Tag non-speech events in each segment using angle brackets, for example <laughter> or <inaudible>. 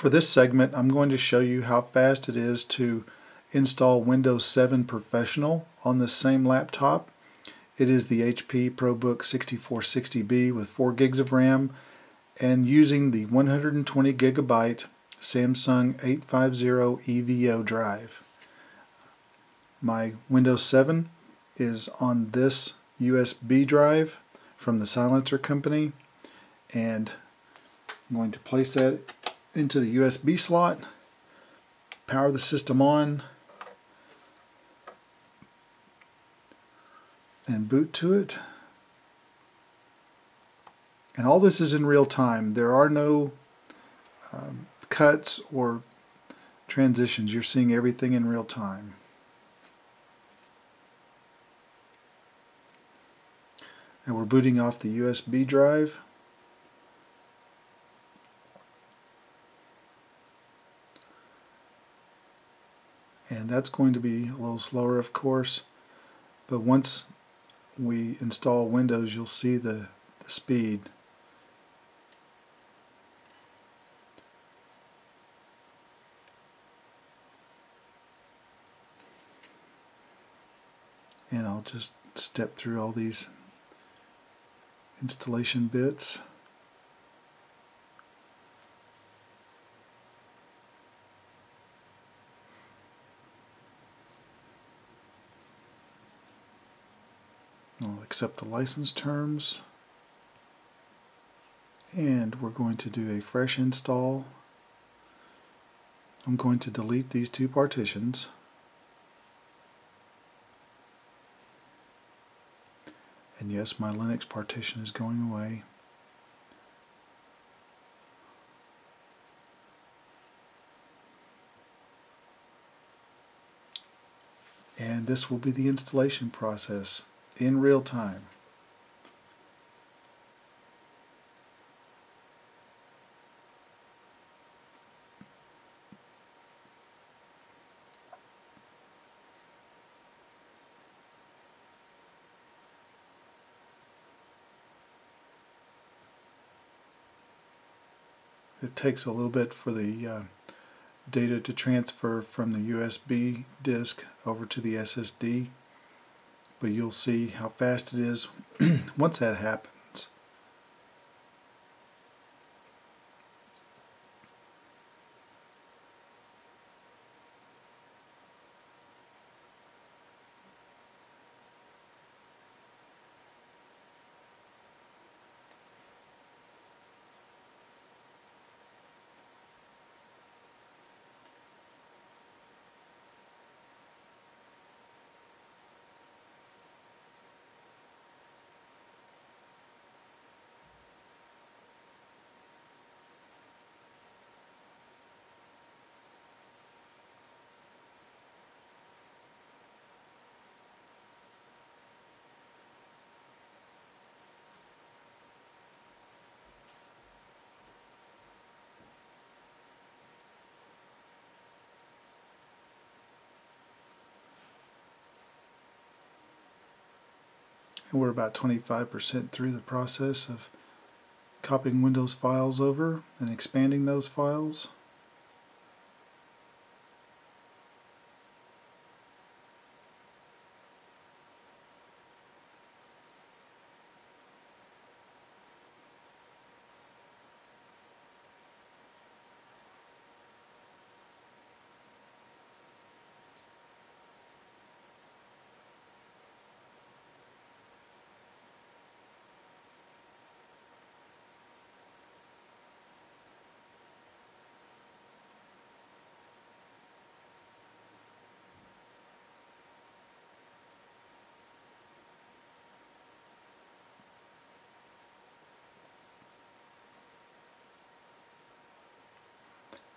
For this segment, I'm going to show you how fast it is to install Windows 7 Professional on this same laptop. It is the HP ProBook 6460B with 4 gigs of RAM and using the 120 gigabyte Samsung 850 EVO drive. My Windows 7 is on this USB drive from the Silencer company and I'm going to place that into the USB slot, power the system on, and boot to it. And all this is in real time. There are no um, cuts or transitions. You're seeing everything in real time. And we're booting off the USB drive. That's going to be a little slower of course but once we install Windows you'll see the, the speed. And I'll just step through all these installation bits I'll accept the license terms and we're going to do a fresh install. I'm going to delete these two partitions. And yes, my Linux partition is going away. And this will be the installation process in real time. It takes a little bit for the uh, data to transfer from the USB disk over to the SSD but you'll see how fast it is <clears throat> once that happens. And we're about 25% through the process of copying Windows files over and expanding those files.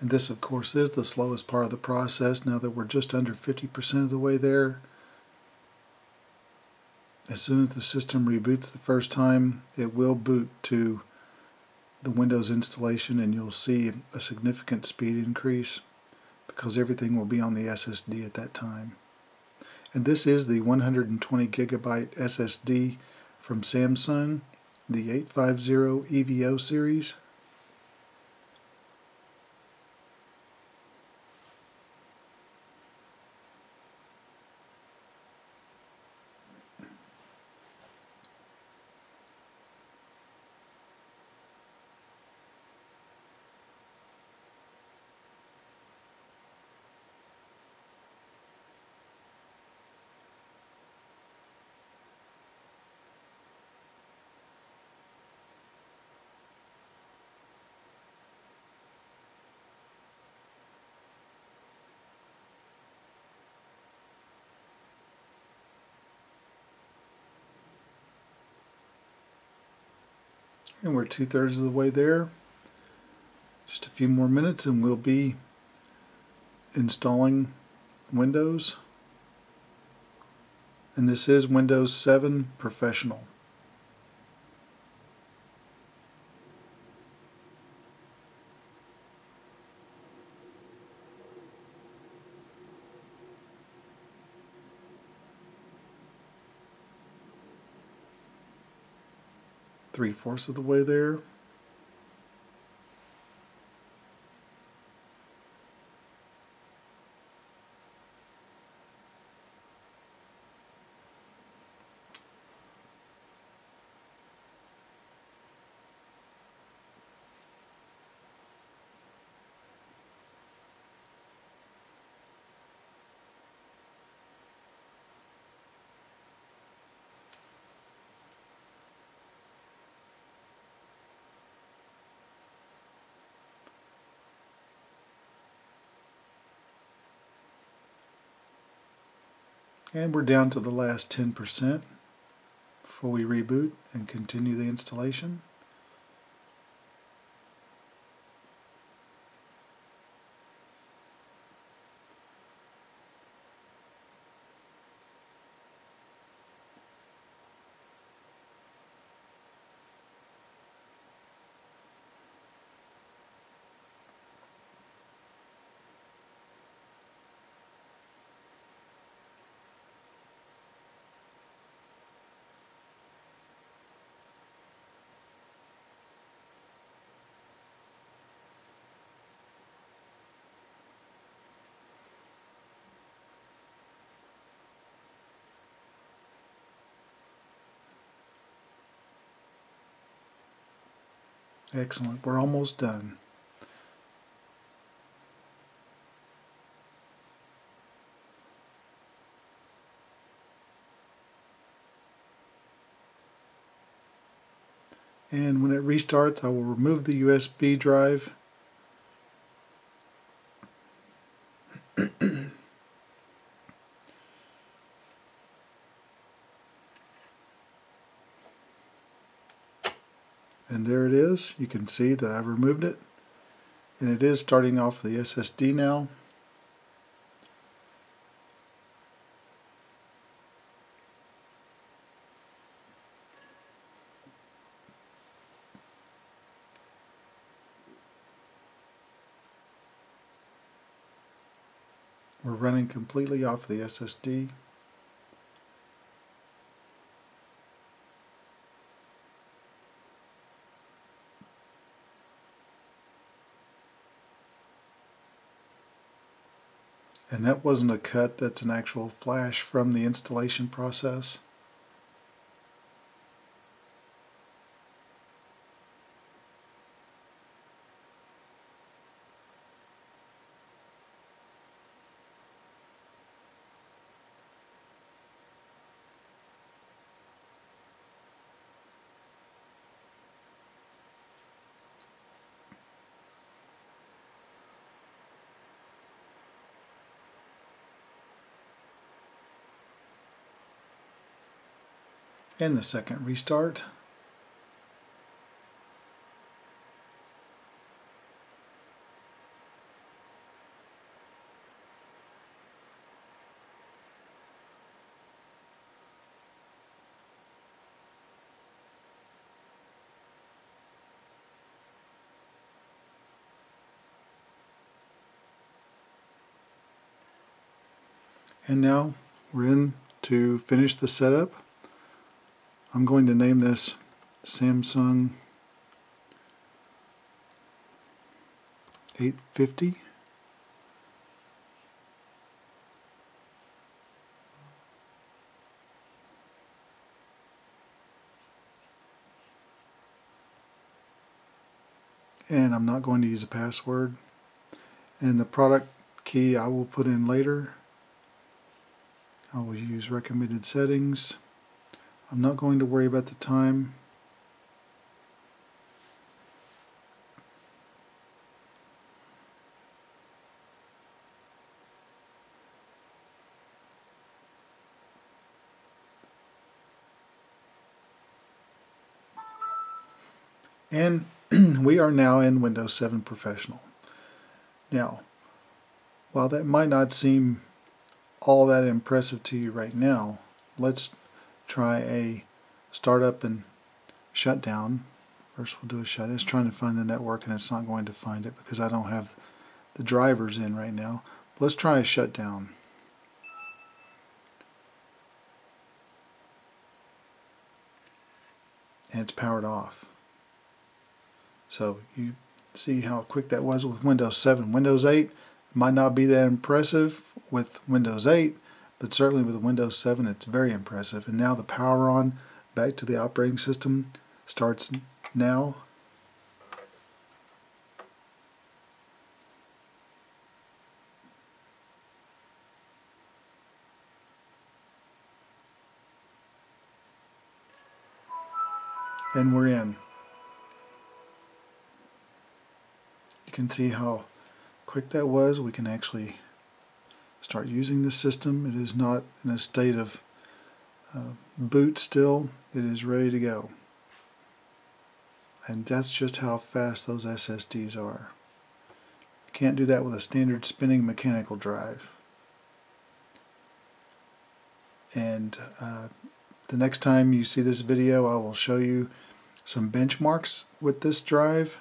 And this, of course, is the slowest part of the process now that we're just under 50% of the way there. As soon as the system reboots the first time, it will boot to the Windows installation and you'll see a significant speed increase because everything will be on the SSD at that time. And this is the 120 gigabyte SSD from Samsung, the 850 EVO series. And we're two thirds of the way there. Just a few more minutes and we'll be installing Windows. And this is Windows 7 Professional. Three fourths of the way there. And we're down to the last 10% before we reboot and continue the installation. Excellent. We're almost done. And when it restarts, I will remove the USB drive. And there it is. You can see that I've removed it. And it is starting off the SSD now. We're running completely off the SSD. And that wasn't a cut, that's an actual flash from the installation process. And the second restart. And now we're in to finish the setup. I'm going to name this Samsung 850. And I'm not going to use a password. And the product key I will put in later. I will use recommended settings. I'm not going to worry about the time. And <clears throat> we are now in Windows 7 Professional. Now, while that might not seem all that impressive to you right now, let's try a startup and shutdown. First we'll do a shut. It's trying to find the network and it's not going to find it because I don't have the drivers in right now. Let's try a shutdown. And it's powered off. So you see how quick that was with Windows 7. Windows 8 might not be that impressive with Windows 8, but certainly with Windows 7 it's very impressive. And now the power on back to the operating system starts now. And we're in. You can see how quick that was. We can actually start using the system. It is not in a state of uh, boot still. It is ready to go. And that's just how fast those SSDs are. You can't do that with a standard spinning mechanical drive. And uh, the next time you see this video I will show you some benchmarks with this drive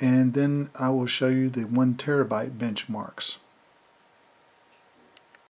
and then I will show you the one terabyte benchmarks.